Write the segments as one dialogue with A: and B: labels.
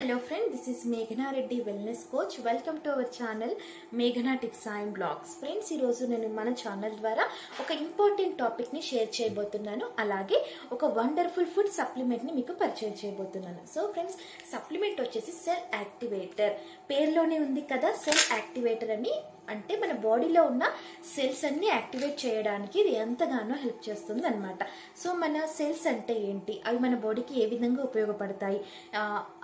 A: Hello friend this is మేఘనా Reddy wellness coach welcome to our channel మేఘనా tips and blogs friends ఈరోజు నేను మన ఛానల్ ద్వారా ఒక ఇంపార్టెంట్ టాపిక్ని షేర్ చేయబోతున్నాను. అలాగే ఒక వండర్ఫుల్ ఫుడ్ సప్లిమెంట్ని మీకు పరిచయం చేయబోతున్నాను. సో ఫ్రెండ్స్ సప్లిమెంట్ వచ్చేసి సెల్ యాక్టివేటర్ పేర్లోనే ఉంది కదా సెల్ యాక్టివేటర్ అని. అంటే మన బాడీలో ఉన్న సెల్స్ అన్ని యాక్టివేట్ చేయడానికి ఇది ఎంతగానో హెల్ప్ చేస్తుంది అనమాట సో మన సెల్స్ అంటే ఏంటి? అవి మన బాడీకి ఏ విధంగా ఉపయోగపడతాయి?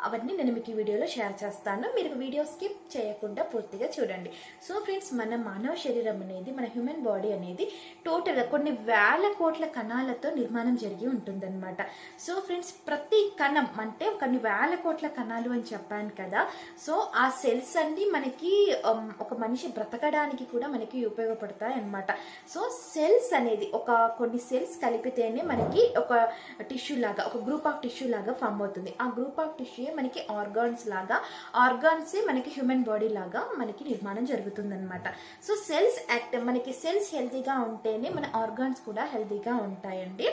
A: అవన్నీ నేను మీకు ఈ వీడియోలో షేర్ చేస్తాను. మీరు వీడియో స్కిప్ చేయకుండా పూర్తిగా చూడండి. సో ఫ్రెండ్స్ మన మానవ శరీరం అనేది మన హ్యూమన్ బాడీ అనేది టోటల్ కొన్ని వేల కోట్ల కణాలతో నిర్మాణం జరిగి ఉంటుందన్నమాట. సో ఫ్రెండ్స్ ప్రతి కణం అంటే కొన్ని వేల కోట్ల కణాలు అని చెప్పాను కదా. సో ఆ సెల్స్ అన్ని మనకి ఒక మనిషి బ్రతకడానికి కూడా మనకి ఉపయోగపడతాయి అన్నమాట. సో సెల్స్ అనేది ఒక కొన్ని సెల్స్ కలిపితేనే మనకి ఒక టిష్యూ లాగా ఒక గ్రూప్ ఆఫ్ టిష్యూ లాగా ఫామ్ అవుతుంది. ఆ గ్రూప్ ఆఫ్ టిష్యూ మనకి ఆర్గాన్స్ లాగా ఆర్గాన్స్ మనకి హ్యూమన్ బాడీ లాగా మనకి నిర్మాణం జరుగుతుంది అనమాట సో సెల్స్ యాక్ట్ మనకి సెల్స్ హెల్తీగా ఉంటేనే మన ఆర్గాన్స్ కూడా హెల్తీగా ఉంటాయండి.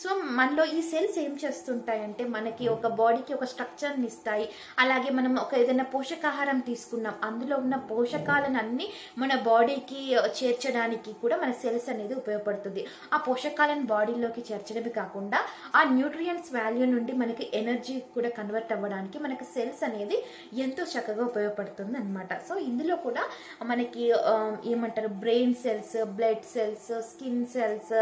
A: సో మనలో ఈ సెల్స్ ఏం చేస్తుంటాయంటే మనకి ఒక బాడీకి ఒక స్ట్రక్చర్ని ఇస్తాయి. అలాగే మనం ఒక ఏదైనా పోషకాహారం తీసుకున్నాం. అందులో ఉన్న పోషకాలను అన్ని మన బాడీకి చేర్చడానికి కూడా మన సెల్స్ అనేది ఉపయోగపడుతుంది. ఆ పోషకాలను బాడీలోకి చేర్చడమే కాకుండా ఆ న్యూట్రియంట్స్ వాల్యూ నుండి మనకి ఎనర్జీ కూడా కన్వర్ట్ అవ్వడానికి మనకి సెల్స్ అనేది ఎంతో చక్కగా ఉపయోగపడుతుంది అనమాట సో ఇందులో కూడా మనకి ఏమంటారు brain cells blood cells skin cells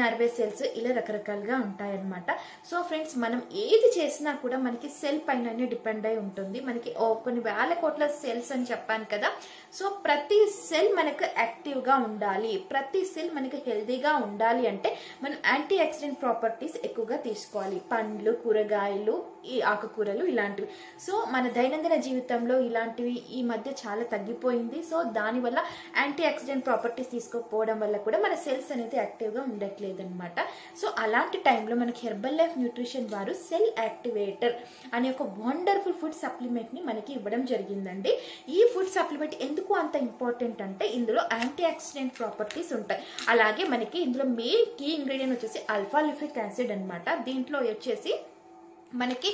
A: nervous cells ఇలా రకరకాల రకరకాలుగా ఉంటాయన్నమాట. సో ఫ్రెండ్స్ మనం ఏది చేసినా కూడా మనకి సెల్ పైననే డిపెండ్ అయి ఉంటుంది. మనకి ఓ కొన్ని వేల కోట్ల సెల్స్ అని చెప్పాను కదా. సో ప్రతి సెల్ మనకు యాక్టివ్గా ఉండాలి. ప్రతి సెల్ మనకి హెల్తీగా ఉండాలి అంటే మనం యాంటీ ఆక్సిడెంట్ ప్రాపర్టీస్ ఎక్కువగా తీసుకోవాలి. పండ్లు కూరగాయలు ఈ ఆకుకూరలు ఇలాంటివి. సో మన దైనందిన జీవితంలో ఇలాంటివి ఈ మధ్య చాలా తగ్గిపోయింది. సో దానివల్ల యాంటీ ఆక్సిడెంట్ ప్రాపర్టీస్ తీసుకోకపోవడం వల్ల కూడా మన సెల్స్ అనేది యాక్టివ్గా ఉండట్లేదు అనమాట సో అలాంటి టైంలో మనకి హెర్బల్ లైఫ్ న్యూట్రిషన్ వారు సెల్ యాక్టివేటర్ అనే ఒక వండర్ఫుల్ ఫుడ్ సప్లిమెంట్ని మనకి ఇవ్వడం జరిగిందండి. ఈ ఫుడ్ సప్లిమెంట్ ఎందుకు అంత ఇంపార్టెంట్ అంటే ఇందులో యాంటీ ఆక్సిడెంట్ ప్రాపర్టీస్ ఉంటాయి. అలాగే మనకి ఇందులో మెయిన్ కీ ఇంగ్రీడియంట్ వచ్చేసి అల్ఫా లిఫిక్ యాసిడ్ అనమాట దీంట్లో వచ్చేసి మనకి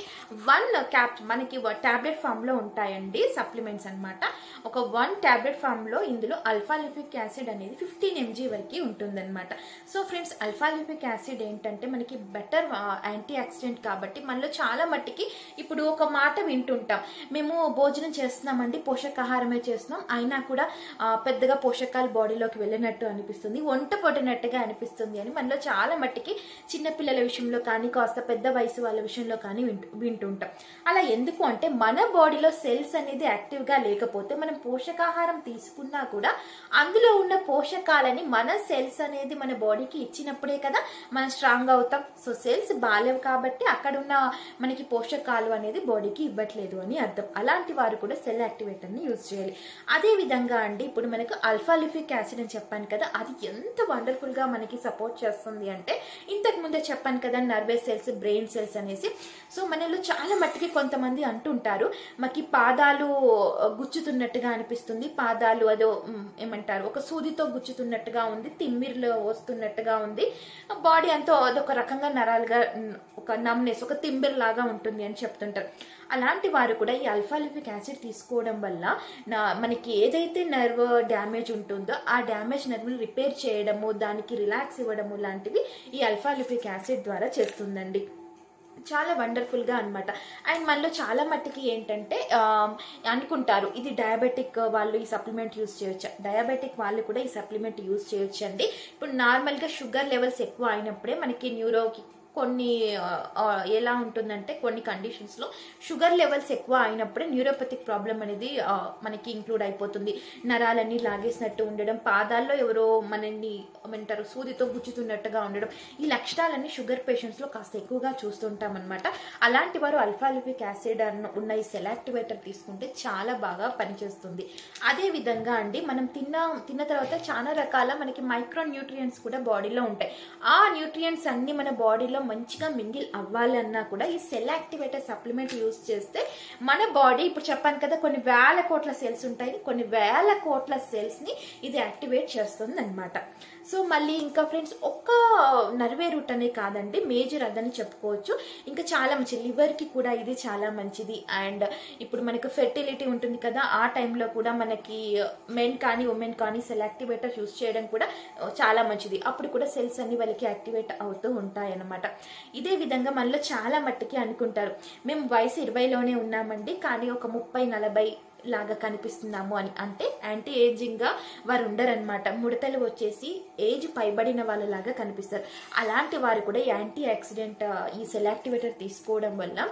A: వన్ క్యాప్ మనకి టాబ్లెట్ ఫామ్లో ఉంటాయండి సప్లిమెంట్స్ అన్నమాట. ఒక వన్ టాబ్లెట్ ఫామ్లో ఇందులో అల్ఫాలిఫిక్ యాసిడ్ అనేది ఫిఫ్టీన్ ఎంజీ వరకు ఉంటుందన్నమాట. సో ఫ్రెండ్స్ అల్ఫాలిఫిక్ యాసిడ్ ఏంటంటే మనకి బెటర్ యాంటీ ఆక్సిడెంట్ కాబట్టి మనలో చాలా మట్టికి ఇప్పుడు ఒక మాట వింటుంటాం. మేము భోజనం చేస్తున్నామండి పోషకాహారమే చేస్తున్నాం. అయినా కూడా పెద్దగా పోషకాలు బాడీలోకి వెళ్ళినట్టు అనిపిస్తుంది వంట పడినట్టుగా అనిపిస్తుంది అని మనలో చాలా మట్టికి చిన్నపిల్లల విషయంలో కానీ కాస్త పెద్ద వయసు వాళ్ళ విషయంలో కానీ వింటు వింటుంటాం. అలా ఎందుకు అంటే మన బాడీలో సెల్స్ అనేది యాక్టివ్గా లేకపోతే మనం పోషకాహారం తీసుకున్నా కూడా అందులో ఉన్న పోషకాలని మన సెల్స్ అనేది మన బాడీకి ఇచ్చినప్పుడే కదా మనం స్ట్రాంగ్ అవుతాం. సో సెల్స్ బాగాలేవు కాబట్టి అక్కడ ఉన్న మనకి పోషకాలు అనేది బాడీకి ఇవ్వట్లేదు అని అర్థం. అలాంటి వారు కూడా సెల్ యాక్టివేటర్ని యూజ్ చేయాలి. అదే విధంగా అండి ఇప్పుడు మనకు అల్ఫాలిఫిక్ యాసిడ్ అని చెప్పాను కదా అది ఎంత వండర్ఫుల్గా మనకి సపోర్ట్ చేస్తుంది అంటే ఇంతకు ముందే చెప్పాను కదా నర్వస్ సెల్స్ బ్రెయిన్ సెల్స్ అనేసి సో మనలో చాలా మట్టుకి కొంతమంది అంటుంటారు మాకు పాదాలు గుచ్చుతున్నట్టుగా అనిపిస్తుంది. పాదాలు అదో ఏమంటారు ఒక సూదితో గుచ్చుతున్నట్టుగా ఉంది తిమ్మిరిలో వస్తున్నట్టుగా ఉంది. బాడీ అంతా అదొక రకంగా నరాలుగా ఒక నమ్నెస్ ఒక తిమ్మిరి లాగా ఉంటుంది అని చెప్తుంటారు. అలాంటి వారు కూడా ఈ అల్ఫాలిఫిక్ యాసిడ్ తీసుకోవడం వల్ల నా మనకి ఏదైతే నర్వ్ డ్యామేజ్ ఉంటుందో ఆ డ్యామేజ్ నర్వ్ని రిపేర్ చేయడము దానికి రిలాక్స్ ఇవ్వడము లాంటివి ఈ అల్ఫాలిఫిక్ యాసిడ్ ద్వారా చేస్తుందండి. చాలా వండర్ఫుల్గా అనమాట అండ్ మనలో చాలా మట్టికి ఏంటంటే అనుకుంటారు ఇది డయాబెటిక్ వాళ్ళు ఈ సప్లిమెంట్ యూస్ చేయొచ్చు? డయాబెటిక్ వాళ్ళు కూడా ఈ సప్లిమెంట్ యూస్ చేయొచ్చు అండి ఇప్పుడు నార్మల్గా షుగర్ లెవెల్స్ ఎక్కువ అయినప్పుడే మనకి న్యూరోకి కొన్ని ఎలా ఉంటుందంటే కొన్ని కండిషన్స్లో షుగర్ లెవెల్స్ ఎక్కువ అయినప్పుడే న్యూరోపతిక్ ప్రాబ్లం అనేది మనకి ఇంక్లూడ్ అయిపోతుంది. నరాలన్నీ లాగేసినట్టు ఉండడం పాదాల్లో ఎవరో మనల్ని ఏమంటారు సూదితో గుచ్చుతున్నట్టుగా ఉండడం ఈ లక్షణాలన్నీ షుగర్ పేషెంట్స్లో కాస్త ఎక్కువగా చూస్తుంటాం అనమాట అలాంటి వారు అల్ఫాలిఫిక్ యాసిడ్ అన్న ఉన్న ఈ సెలాక్టివేటర్ తీసుకుంటే చాలా బాగా పనిచేస్తుంది. అదే విధంగా అండి మనం తిన్న తిన్న తర్వాత చాలా రకాల మనకి మైక్రో న్యూట్రియంట్స్ కూడా బాడీలో ఉంటాయి. ఆ న్యూట్రియంట్స్ అన్ని మన బాడీలో మంచిగా మింగిల్ అవ్వాలన్నా కూడా ఈ సెల్ యాక్టివేటర్ సప్లిమెంట్ యూస్ చేస్తే మన బాడీ ఇప్పుడు చెప్పాను కదా కొన్ని వేల కోట్ల సెల్స్ ఉంటాయి. కొన్ని వేల కోట్ల సెల్స్ని ఇది యాక్టివేట్ చేస్తుంది అనమాట సో మళ్ళీ ఇంకా ఫ్రెండ్స్ ఒక్క నర్వే రూట్ అనే కాదండి మేజర్ అదని చెప్పుకోవచ్చు. ఇంకా చాలా మంచి లివర్కి కూడా ఇది చాలా మంచిది. అండ్ ఇప్పుడు మనకు ఫెర్టిలిటీ ఉంటుంది కదా ఆ టైంలో కూడా మనకి మెన్ కానీ ఉమెన్ కానీ సెల్ యాక్టివేటర్ యూస్ చేయడం కూడా చాలా మంచిది. అప్పుడు కూడా సెల్స్ అన్ని వాళ్ళకి యాక్టివేట్ అవుతూ ఉంటాయి అన్నమాట ఇదే విధంగా మనలో చాలా మట్టుకి అనుకుంటారు. మేము వయసు ఇరవైలోనే ఉన్నామండి కానీ ఒక ముప్పై నలభై లాగా కనిపిస్తున్నాము అని అంటే యాంటీ ఏజింగ్గా వారు ఉండరనమాట ముడతలు వచ్చేసి ఏజ్ పైబడిన వాళ్ళలాగా కనిపిస్తారు. అలాంటి వారు కూడా యాంటీ యాక్సిడెంట్ ఈ సెల్ యాక్టివేటర్ తీసుకోవడం వల్ల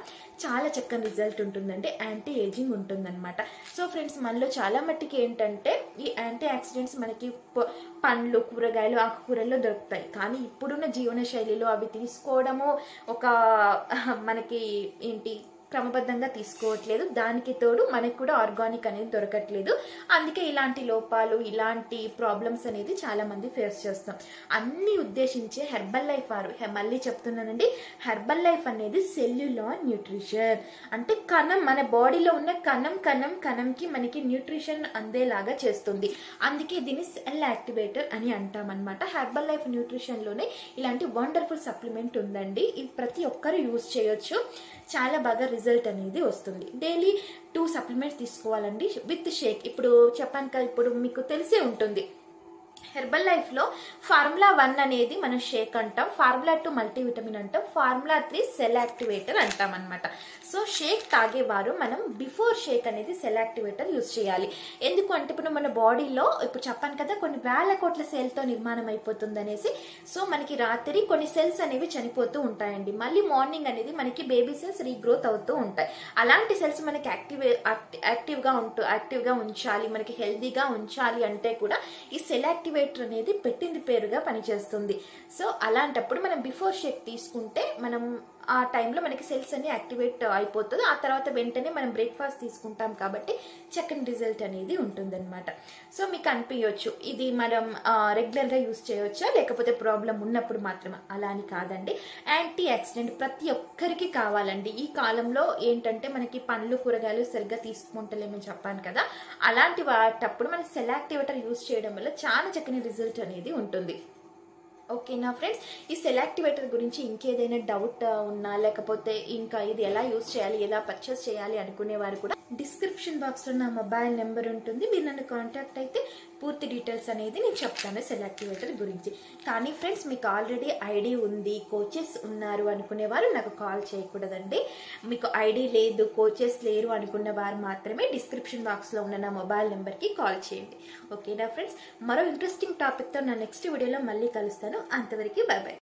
A: చాలా చక్కని రిజల్ట్ ఉంటుందండి యాంటీ ఏజింగ్ ఉంటుందన్నమాట. సో ఫ్రెండ్స్ మనలో చాలా మట్టికి ఏంటంటే ఈ యాంటీ యాక్సిడెంట్స్ మనకి ప- పండ్లు కూరగాయలు ఆకుకూరల్లో దొరుకుతాయి. కానీ ఇప్పుడున్న జీవన శైలిలో అవి తీసుకోవడము ఒక మనకి ఏంటి క్రమబద్ధంగా తీసుకోవట్లేదు. దానికి తోడు మనకి కూడా ఆర్గానిక్ అనేది దొరకట్లేదు. అందుకే ఇలాంటి లోపాలు ఇలాంటి ప్రాబ్లమ్స్ అనేది చాలా మంది ఫేస్ చేస్తాం. అన్ని ఉద్దేశించే హెర్బల్ లైఫ్ వారు హె- మళ్ళీ చెప్తున్నానండి. హెర్బల్ లైఫ్ అనేది సెల్యులార్ న్యూట్రిషన్. అంటే కణం మన బాడీలో ఉన్న కణం కణం కణంకి మనకి న్యూట్రిషన్ అందేలాగా చేస్తుంది. అందుకే దీన్ని సెల్ యాక్టివేటర్ అని అంటామన్నమాట. హెర్బల్ లైఫ్ న్యూట్రిషన్లోనే ఇలాంటి వండర్ఫుల్ సప్లిమెంట్ ఉందండి. ఇది ప్రతి ఒక్కరు యూజ్ చేయొచ్చు. చాలా బాగా రిజల్ట్ రిజల్ట్ అనేది వస్తుంది. డైలీ టూ సప్లిమెంట్స్ తీసుకోవాలండి విత్ షేక్. ఇప్పుడు చెప్పాను కదా ఇప్పుడు మీకు తెలిసే ఉంటుంది. హెర్బల్ లైఫ్లో ఫార్ములా వన్ అనేది మనం షేక్ అంటాం ఫార్ములా టూ మల్టీవిటమిన్ అంటాం ఫార్ములా త్రీ సెల్ యాక్టివేటర్ అంటాం అనమాట సో షేక్ తాగేవారు మనం బిఫోర్ షేక్ అనేది సెల్ యాక్టివేటర్ యూజ్ చేయాలి. ఎందుకు అంటే ఇప్పుడు మన బాడీలో ఇప్పుడు చెప్పాను కదా కొన్ని వేల కోట్ల సెల్తో నిర్మాణం అయిపోతుంది అనేసి. సో మనకి రాత్రి కొన్ని సెల్స్ అనేవి చనిపోతూ ఉంటాయండి. మళ్ళీ మార్నింగ్ అనేది మనకి బేబీ సెల్స్ రీగ్రోత్ అవుతూ ఉంటాయి. అలాంటి సెల్స్ మనకి యాక్టివ్ యాక్టివ్గా ఉంటూ యాక్టివ్గా ఉంచాలి మనకి హెల్దీగా ఉంచాలి అంటే కూడా ఈ సెల్ యాక్టివేటర్ అనేది పెట్టింది పేరుగా పనిచేస్తుంది. సో అలాంటప్పుడు మనం బిఫోర్ షేక్ తీసుకుంటే మనం ఆ టైంలో మనకి సెల్స్ అన్ని యాక్టివేట్ అయిపోతుంది. ఆ తర్వాత వెంటనే మనం బ్రేక్ఫాస్ట్ తీసుకుంటాం కాబట్టి చక్కని రిజల్ట్ అనేది ఉంటుందన్నమాట. సో మీకు అనిపించవచ్చు ఇది మనం రెగ్యులర్గా యూస్ చేయవచ్చా లేకపోతే ప్రాబ్లం ఉన్నప్పుడు మాత్రమే? అలా అని కాదండి. యాంటీ యాక్సిడెంట్ ప్రతి ఒక్కరికి కావాలండి. ఈ కాలంలో ఏంటంటే మనకి పండ్లు కూరగాయలు సరిగ్గా తీసుకుంటలేమని చెప్పాను కదా. అలాంటి వాటప్పుడు మనం సెలాక్టివేటర్ యూస్ చేయడం వల్ల చాలా చక్కని రిజల్ట్ అనేది ఉంటుంది. ఓకేనా ఫ్రెండ్స్ ఈ సెల్ యాక్టివేటర్ గురించి ఇంకేదైనా డౌట్ uh, ఉన్నా లేకపోతే ఇంకా ఇది ఎలా యూస్ చేయాలి ఎలా పర్చేస్ చేయాలి అనుకునే వారు కూడా డిస్క్రిప్షన్ బాక్స్లో నా మొబైల్ నెంబర్ ఉంటుంది. మీరు నన్ను కాంటాక్ట్ అయితే పూర్తి డీటెయిల్స్ అనేది నేను చెప్తాను సెలెక్టివేటర్ గురించి. కానీ ఫ్రెండ్స్ మీకు ఆల్రెడీ ఐడి ఉంది కోచెస్ ఉన్నారు అనుకునేవారు నాకు కాల్ చేయకూడదండి. మీకు ఐడి లేదు కోచెస్ లేరు అనుకున్న వారు మాత్రమే డిస్క్రిప్షన్ బాక్స్లో ఉన్న నా మొబైల్ నెంబర్కి కాల్ చేయండి. ఓకేనా ఫ్రెండ్స్? మరో ఇంట్రెస్టింగ్ టాపిక్తో నా నెక్స్ట్ వీడియోలో మళ్ళీ కలుస్తాను. అంతవరకు బై బై.